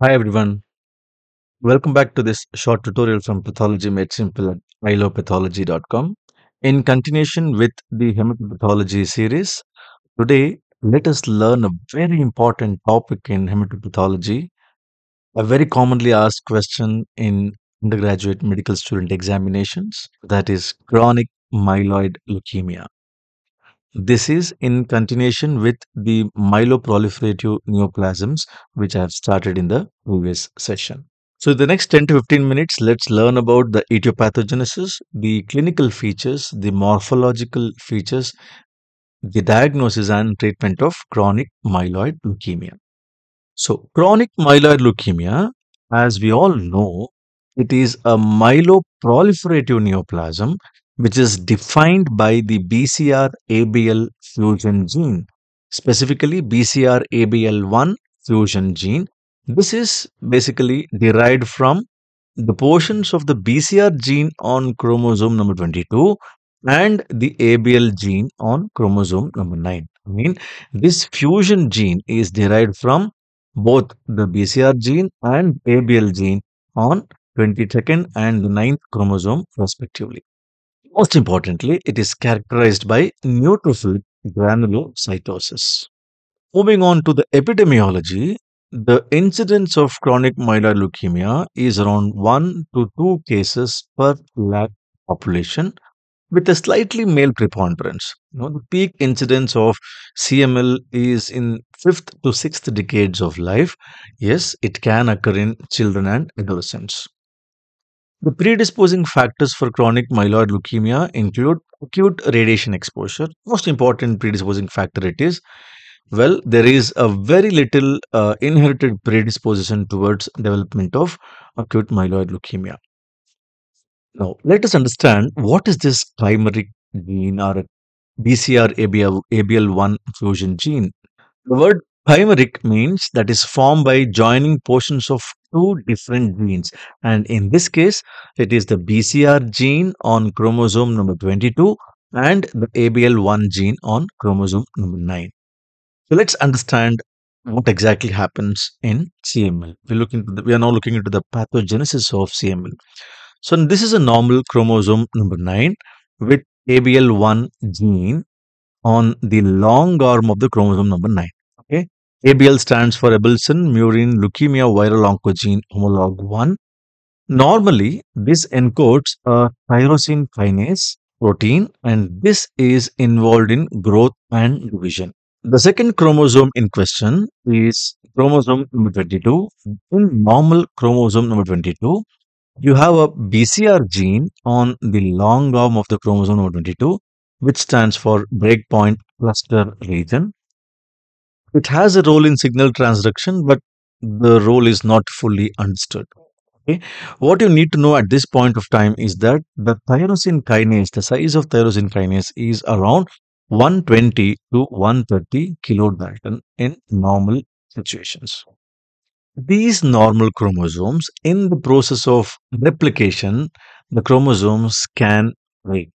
Hi everyone, welcome back to this short tutorial from Pathology Made Simple at ilovepathology.com. In continuation with the hematopathology series, today let us learn a very important topic in hematopathology, a very commonly asked question in undergraduate medical student examinations, that is chronic myeloid leukemia. This is in continuation with the myeloproliferative neoplasms, which I have started in the previous session. So, in the next 10 to 15 minutes, let's learn about the etiopathogenesis, the clinical features, the morphological features, the diagnosis and treatment of chronic myeloid leukemia. So, chronic myeloid leukemia, as we all know, it is a myeloproliferative neoplasm which is defined by the BCR ABL fusion gene, specifically BCR ABL1 fusion gene. This is basically derived from the portions of the BCR gene on chromosome number 22 and the ABL gene on chromosome number 9. I mean, this fusion gene is derived from both the BCR gene and ABL gene on 22nd and the 9th chromosome respectively. Most importantly, it is characterized by neutrophil granulocytosis. Moving on to the epidemiology, the incidence of chronic myeloid leukemia is around 1 to 2 cases per lakh population with a slightly male preponderance. You know, the peak incidence of CML is in fifth to sixth decades of life. Yes, it can occur in children and adolescents. The predisposing factors for chronic myeloid leukemia include acute radiation exposure. Most important predisposing factor it is. Well, there is a very little uh, inherited predisposition towards development of acute myeloid leukemia. Now, let us understand what is this primary gene or BCR ABL, ABL1 fusion gene. The word Chimeric means that is formed by joining portions of two different genes. And in this case, it is the BCR gene on chromosome number 22 and the ABL1 gene on chromosome number 9. So let's understand what exactly happens in CML. We look into the, we are now looking into the pathogenesis of CML. So this is a normal chromosome number 9 with ABL1 gene on the long arm of the chromosome number 9. ABL stands for Abelson Murine Leukemia Viral Oncogene Homolog 1. Normally, this encodes a tyrosine kinase protein and this is involved in growth and division. The second chromosome in question is chromosome number 22. In normal chromosome number 22, you have a BCR gene on the long arm of the chromosome number 22, which stands for breakpoint cluster region. It has a role in signal transduction, but the role is not fully understood. Okay. What you need to know at this point of time is that the tyrosine kinase, the size of tyrosine kinase is around 120 to 130 kilodalton in normal situations. These normal chromosomes, in the process of replication, the chromosomes can break.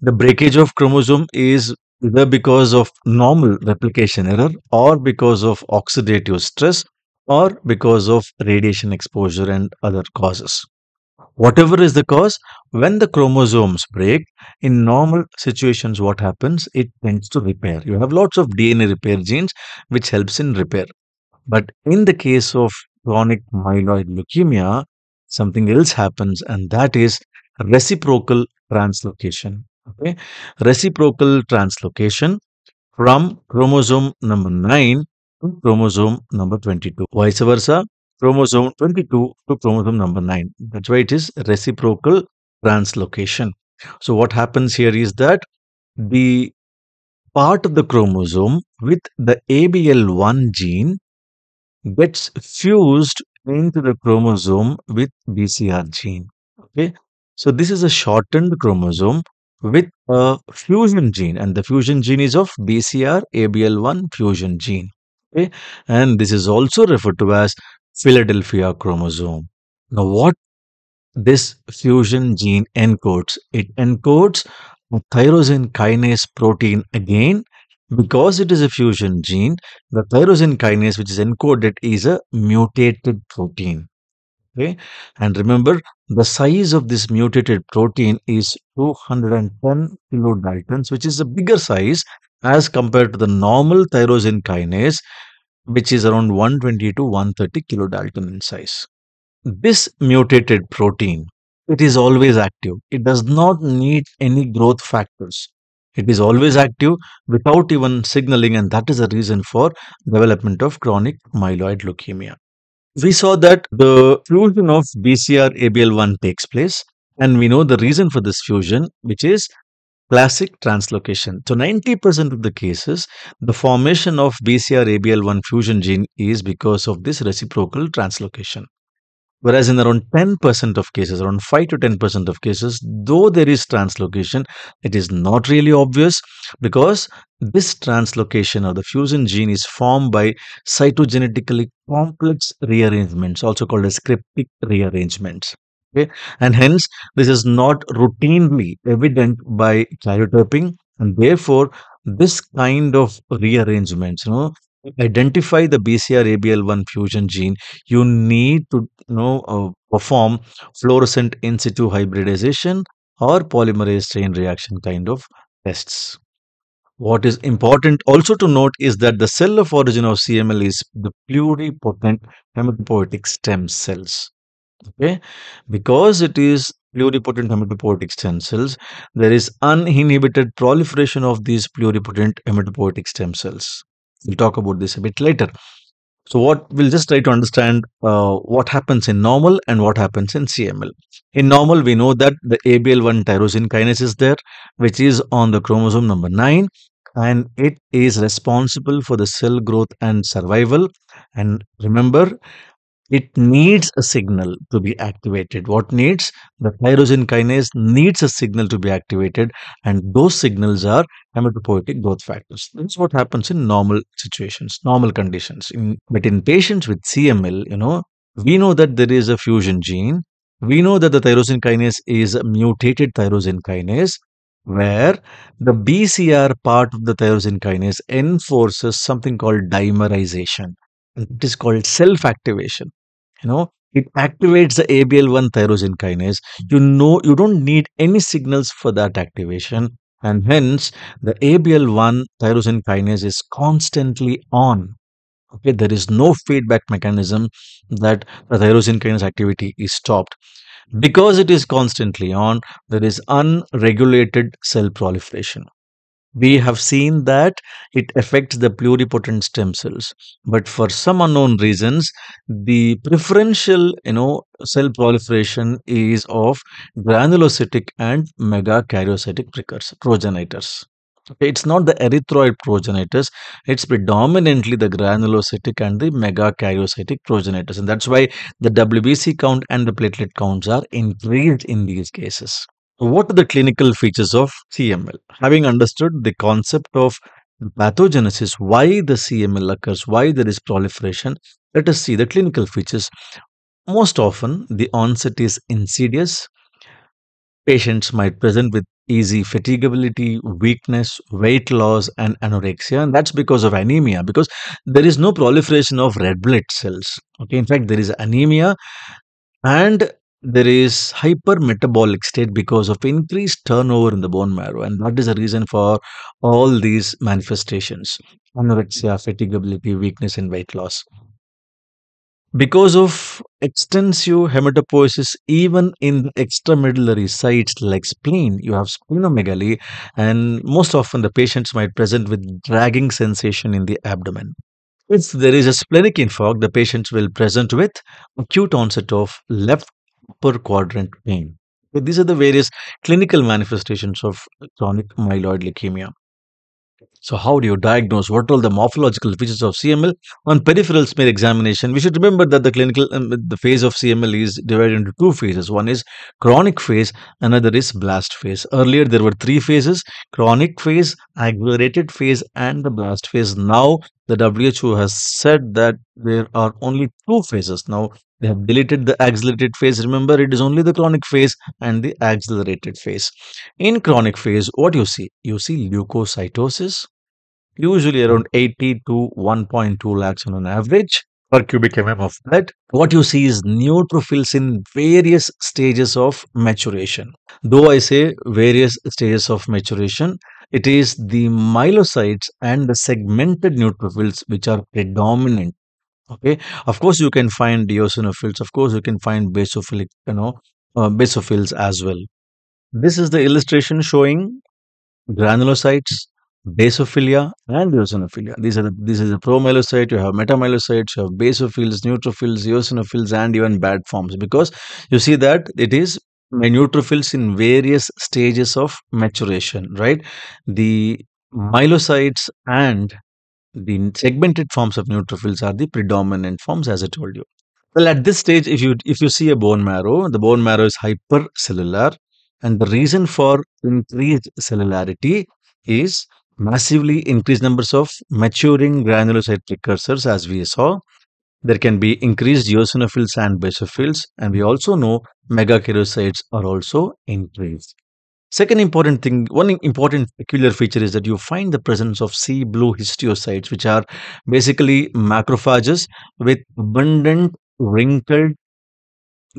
The breakage of chromosome is either because of normal replication error or because of oxidative stress or because of radiation exposure and other causes. Whatever is the cause, when the chromosomes break, in normal situations, what happens? It tends to repair. You have lots of DNA repair genes which helps in repair. But in the case of chronic myeloid leukemia, something else happens, and that is reciprocal translocation. Okay, reciprocal translocation from chromosome number 9 to chromosome number 22. Vice versa, chromosome 22 to chromosome number 9. That's why it is reciprocal translocation. So, what happens here is that the part of the chromosome with the ABL1 gene gets fused into the chromosome with BCR gene. Okay, so this is a shortened chromosome with a fusion gene, and the fusion gene is of BCR ABL1 fusion gene. Okay, and this is also referred to as Philadelphia chromosome. Now, what this fusion gene encodes? It encodes tyrosine kinase protein again, Because it is a fusion gene, the tyrosine kinase, which is encoded, is a mutated protein. Okay, and remember the size of this mutated protein is 210 kilodaltons, which is a bigger size as compared to the normal tyrosine kinase, which is around 120 to 130 kilodalton in size. This mutated protein, it is always active. It does not need any growth factors. It is always active without even signaling, and that is the reason for development of chronic myeloid leukemia. We saw that the fusion of BCR ABL1 takes place, and we know the reason for this fusion, which is classic translocation. So 90% of the cases, the formation of BCR ABL1 fusion gene is because of this reciprocal translocation. Whereas in around 10% of cases, around 5 to 10% of cases, though there is translocation, it is not really obvious because this translocation or the fusion gene is formed by cytogenetically complex rearrangements, also called as cryptic rearrangements. Okay? And hence, this is not routinely evident by karyotyping, and therefore, this kind of rearrangements, you know, identify the BCR-ABL1 fusion gene, you need to you know uh, perform fluorescent in situ hybridization or polymerase chain reaction kind of tests. What is important also to note is that the cell of origin of CML is the pluripotent hematopoietic stem cells. Okay, because it is pluripotent hematopoietic stem cells, there is uninhibited proliferation of these pluripotent hematopoietic stem cells. We'll talk about this a bit later. So, what we'll just try to understand uh, what happens in normal and what happens in CML. In normal, we know that the ABL1 tyrosine kinase is there, which is on the chromosome number 9, and it is responsible for the cell growth and survival. And remember, it needs a signal to be activated. What needs? The tyrosine kinase needs a signal to be activated, and those signals are hematopoietic growth factors. This is what happens in normal situations, normal conditions. In, but in patients with CML, you know, we know that there is a fusion gene. We know that the tyrosine kinase is a mutated tyrosine kinase, where the BCR part of the tyrosine kinase enforces something called dimerization. It is called self activation you know it activates the abl1 tyrosine kinase. You know you don't need any signals for that activation and hence the abl1 tyrosine kinase is constantly on. Okay there is no feedback mechanism that the tyrosine kinase activity is stopped. Because it is constantly on there is unregulated cell proliferation we have seen that it affects the pluripotent stem cells. But for some unknown reasons the preferential you know cell proliferation is of granulocytic and megakaryocytic precursor progenitors. Okay it's not the erythroid progenitors it's predominantly the granulocytic and the megakaryocytic progenitors. And that's why the wbc count and the platelet counts are increased in these cases what are the clinical features of CML? Having understood the concept of pathogenesis, why the CML occurs, why there is proliferation, let us see the clinical features. Most often, the onset is insidious. Patients might present with easy fatigability, weakness, weight loss, and anorexia. And that's because of anemia, because there is no proliferation of red blood cells. Okay, in fact, there is anemia and there is hypermetabolic state because of increased turnover in the bone marrow and that is the reason for all these manifestations. Anorexia fatigability weakness and weight loss. Because of extensive hematopoiesis even in extramedullary sites like spleen you have splenomegaly and most often the patients might present with dragging sensation in the abdomen. If there is a splenic infarct the patients will present with acute onset of left upper quadrant pain. So these are the various clinical manifestations of chronic myeloid leukemia. So, how do you diagnose? What are all the morphological features of CML? On peripheral smear examination, we should remember that the clinical um, the phase of CML is divided into two phases. One is chronic phase, another is blast phase. Earlier, there were three phases: chronic phase, accelerated phase, and the blast phase. Now, the WHO has said that there are only two phases. Now, they have deleted the accelerated phase. Remember, it is only the chronic phase and the accelerated phase. In chronic phase, what you see? You see leukocytosis, usually around 80 to 1.2 lakhs on an average per cubic mm of blood. What you see is neutrophils in various stages of maturation. Though I say various stages of maturation, it is the myelocytes and the segmented neutrophils which are predominant. Okay, of course you can find eosinophils. Of course you can find basophilic, you know, uh, basophils as well. This is the illustration showing granulocytes, basophilia, and eosinophilia. These are the, this is the promyelocyte. You have metamyelocytes, you have basophils, neutrophils, eosinophils, and even bad forms. Because you see that it is neutrophils in various stages of maturation, right? The myelocytes and the segmented forms of neutrophils are the predominant forms, as I told you. Well, at this stage, if you if you see a bone marrow, the bone marrow is hypercellular, and the reason for increased cellularity is massively increased numbers of maturing granulocyte precursors, as we saw. There can be increased eosinophils and basophils, and we also know megakaryocytes are also increased. Second important thing, one important peculiar feature is that you find the presence of sea blue histiocytes, which are basically macrophages with abundant wrinkled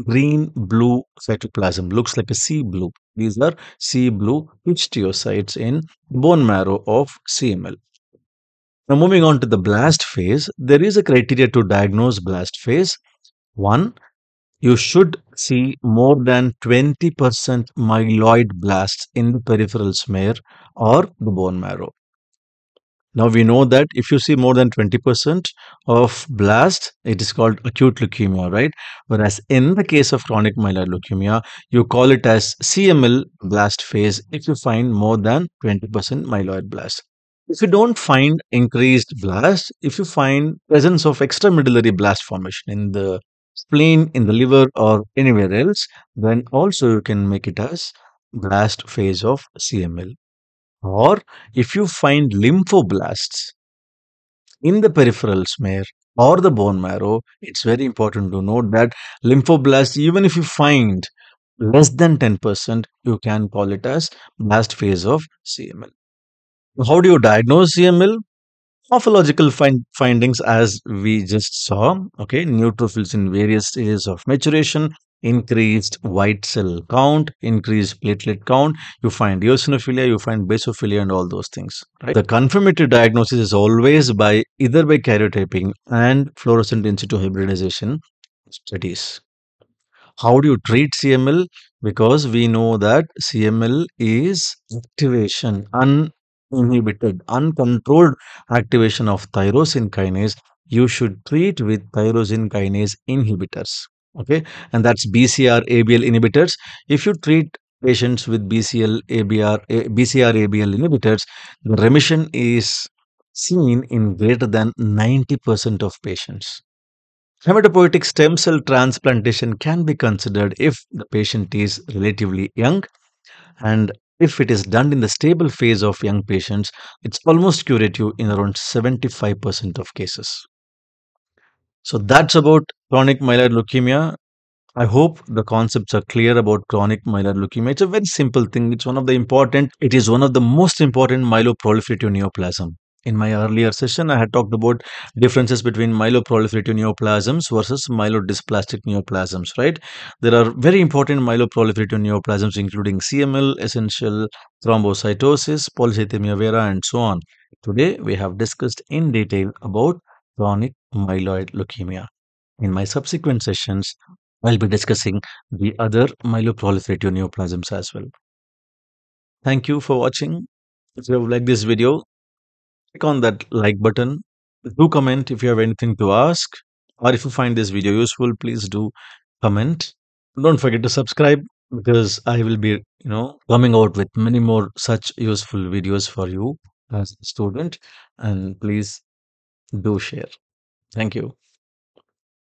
green blue cytoplasm. Looks like a sea blue. These are sea blue histiocytes in bone marrow of CML. Now, moving on to the blast phase, there is a criteria to diagnose blast phase. One, you should see more than 20% myeloid blasts in the peripheral smear or the bone marrow. Now we know that if you see more than 20% of blast, it is called acute leukemia, right? Whereas in the case of chronic myeloid leukemia, you call it as CML blast phase if you find more than 20% myeloid blast. If you don't find increased blast, if you find presence of extramedullary blast formation in the spleen, in the liver, or anywhere else, then also you can make it as blast phase of CML. Or if you find lymphoblasts in the peripheral smear or the bone marrow, it's very important to note that lymphoblasts, even if you find less than 10%, you can call it as blast phase of CML. How do you diagnose CML? Morphological find, findings, as we just saw, okay, neutrophils in various stages of maturation, increased white cell count, increased platelet count, you find eosinophilia, you find basophilia, and all those things. Right? The confirmatory diagnosis is always by either by karyotyping and fluorescent in situ hybridization studies. How do you treat CML? Because we know that CML is activation, uninhibited, uncontrolled activation of tyrosine kinase. You should treat with tyrosine kinase inhibitors okay and that's bcr abl inhibitors if you treat patients with bcl abr bcr abl inhibitors the remission is seen in greater than 90% of patients hematopoietic stem cell transplantation can be considered if the patient is relatively young and if it is done in the stable phase of young patients it's almost curative in around 75% of cases so that's about chronic myeloid leukemia. I hope the concepts are clear about chronic myeloid leukemia. It's a very simple thing. It's one of the important, it is one of the most important myeloproliferative neoplasm. In my earlier session, I had talked about differences between myeloproliferative neoplasms versus myelodysplastic neoplasms, right? There are very important myeloproliferative neoplasms, including CML, essential thrombocytosis, polycythemia vera, and so on. Today, we have discussed in detail about chronic myeloid leukemia. In my subsequent sessions, I'll be discussing the other myeloproliferative neoplasms as well. Thank you for watching. If you have liked this video, click on that like button. Do comment if you have anything to ask or if you find this video useful, please do comment. Don't forget to subscribe because I will be, you know, coming out with many more such useful videos for you as a student and please do share. Thank you.